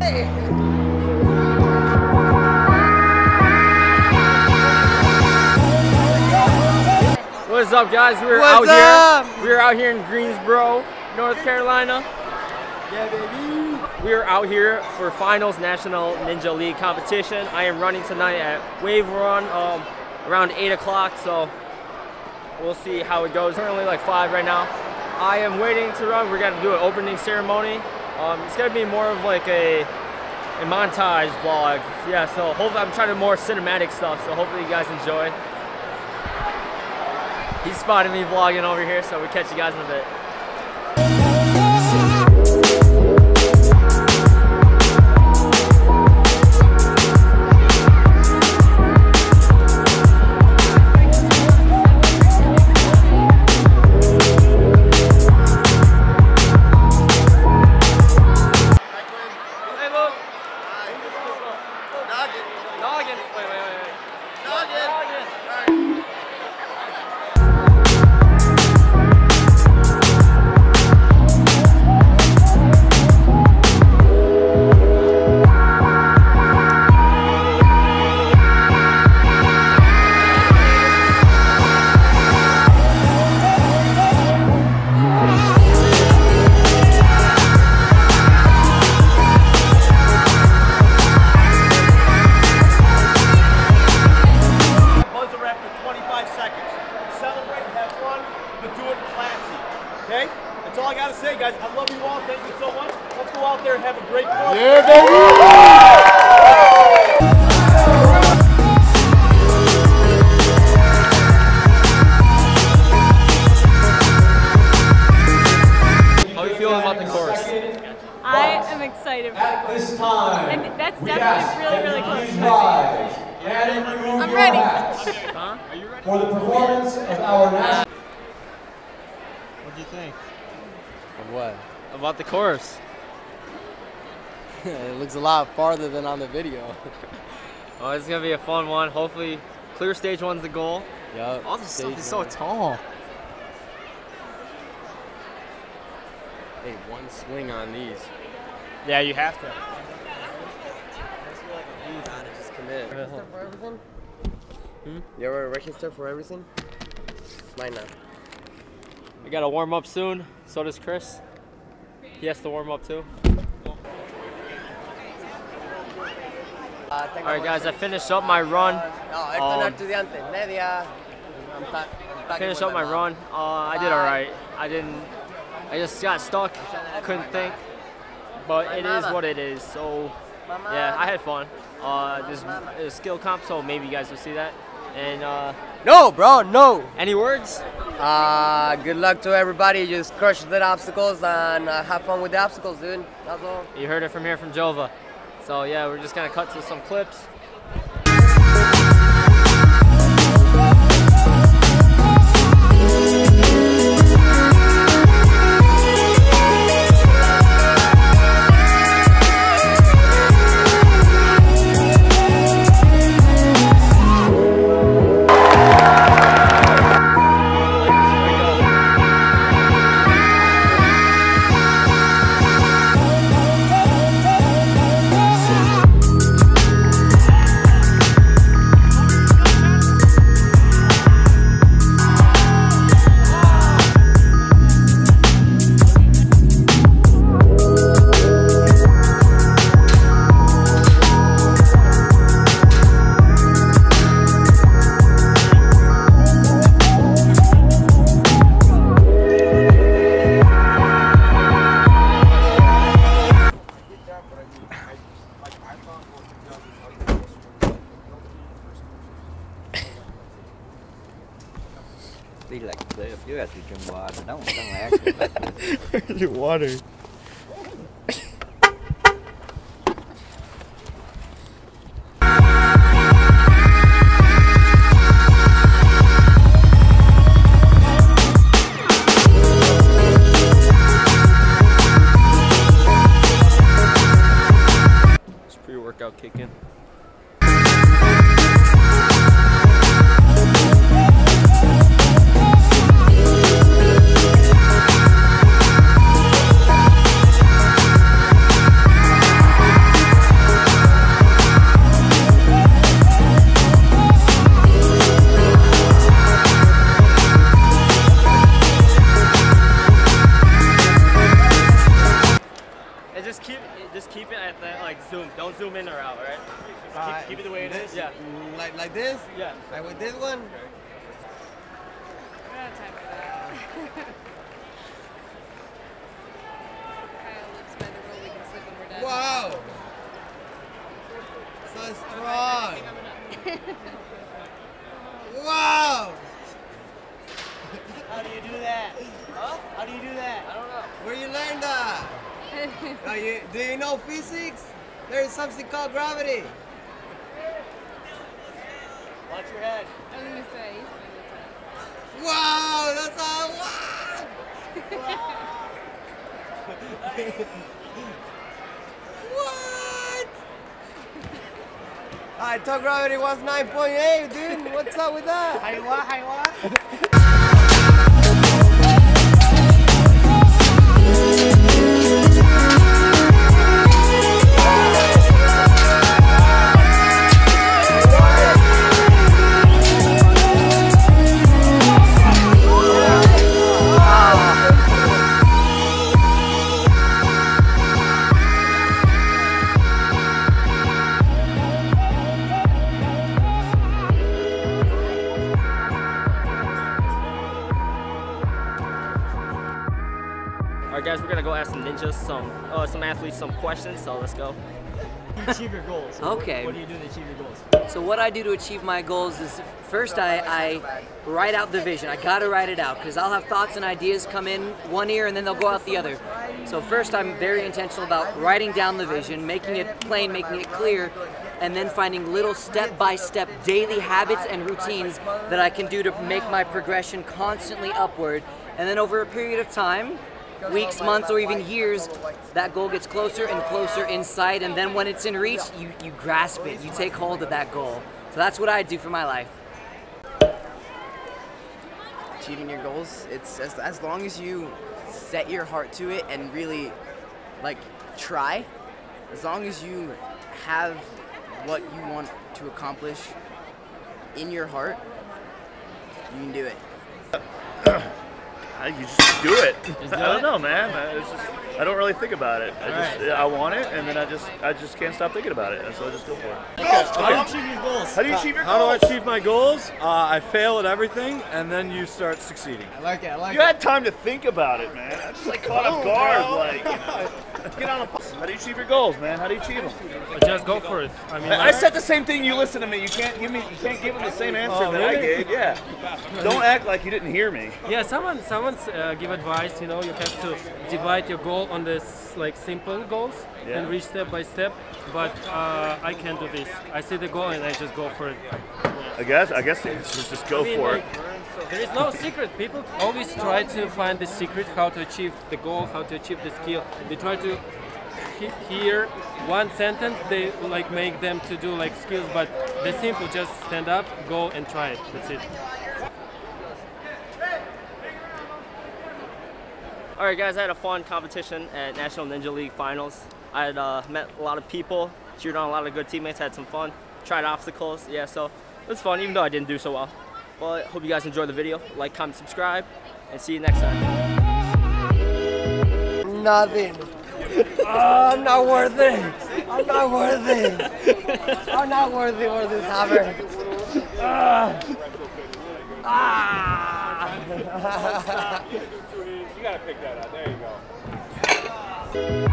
What's up, guys? We're What's out up? here. We're out here in Greensboro, North Carolina. Yeah, baby. We are out here for finals National Ninja League competition. I am running tonight at Wave Run um, around 8 o'clock, so we'll see how it goes. Currently like 5 right now. I am waiting to run. We're going to do an opening ceremony. Um, it's going to be more of like a, a montage vlog. Yeah, so hopefully I'm trying to do more cinematic stuff, so hopefully you guys enjoy. He spotted me vlogging over here, so we'll catch you guys in a bit. Performance of our national. What do you think Of what? about the course? it looks a lot farther than on the video. Oh, it's gonna be a fun one. Hopefully, clear stage one's the goal. yup. All this stuff stage is so tall. Hey, one swing on these. Yeah, you have to. Just commit. Register for everything? Hmm? You ever register for everything? Might not. We gotta warm up soon. So does Chris. He has to warm up too. Uh, All right, guys, I finished up my run. Um, no es estudiante. Media. I'm ta- I'm talking Finished up my run. Uh, I did all right. I didn't. I just got stuck. Couldn't think. But it is what it is. So yeah, I had fun. Uh, this is skill comp, so maybe you guys will see that. And uh, No, bro, no. any words? Uh, good luck to everybody. Just crush the obstacles and uh, have fun with the obstacles, dude. That's all. You heard it from here from Jova. So yeah, we're just gonna cut to some clips. Be like this. You have to drink water. Don't don't ask me. Your water. Just keep just keep it at that like zoom. Don't zoom in or out, right? Uh, keep it the way it this- is. Yeah. Like like this? Yeah. Like with this one? I don't have time for that. Kyle lives by the rule we can sleep when we're dead. Wow! So strong! wow! How do you do that? Huh? How do you do that? I don't know. Where you learn that? Are you, do you know physics? There is something called gravity. Watch your head. I was gonna say. Wow, that's all. Wow! what? I thought gravity was 9.8, dude. What's up with that? Haiwa, haiwa. some uh, some athletes, some questions. So let's go. achieve your goals. Okay. What do you do to achieve your goals? So what I do to achieve my goals is first I, I write out the vision. I gotta write it out because I'll have thoughts and ideas come in one ear and then they'll go out the other. So first I'm very intentional about writing down the vision, making it plain, making it clear, and then finding little step-by-step daily habits and routines that I can do to make my progression constantly upward. And then over a period of time, weeks, months, or even years, that goal gets closer and closer in sight. And then when it's in reach, you, you grasp it, you take hold of that goal. So that's what I do for my life. achieving your goals. It's as, as long as you set your heart to it and really like try, as long as you have what you want to accomplish in your heart, you can do it. I, you just do it. I don't know, man. I, it's just, I don't really think about it. I just I want it, and then I just I just can't stop thinking about it, and so I just go for it. How do you achieve your goals? How do you achieve your goals? How do I achieve my goals? Uh, I fail at everything, and then you start succeeding. I like it, I like You had time to think about it, man. I just like caught off guard, like. You know. Get on a. How do you achieve your goals, man? How do you achieve them? Just go for it. I mean, I, I said the same thing. You listen to me. You can't give me. You can't give them the same answer Oh, that I really? gave. Yeah. Don't act like you didn't hear me. yeah, someone, someone uh, give advice. You know, you have to divide your goal on this like simple goals Yeah. and reach step by step. But uh, I can't do this. I see the goal and I just go for it. I guess. I guess it's just, just go I mean, for it. There is no secret. People always try to find the secret how to achieve the goal, how to achieve the skill. They try to he- hear one sentence. They like make them to do like skills, but the simple just stand up, go and try it. That's it. All right, guys, I had a fun competition at National Ninja League Finals. I had uh, met a lot of people, cheered on a lot of good teammates, had some fun, tried obstacles. Yeah, so it was fun, even though I didn't do so well. But hope you guys enjoyed the video. Like, comment, subscribe, and see you next time. Nothing. Oh, I'm not worthy. I'm not worthy. I'm not worthy for this hammer. Ah. Ah. You gotta pick that up. There you go.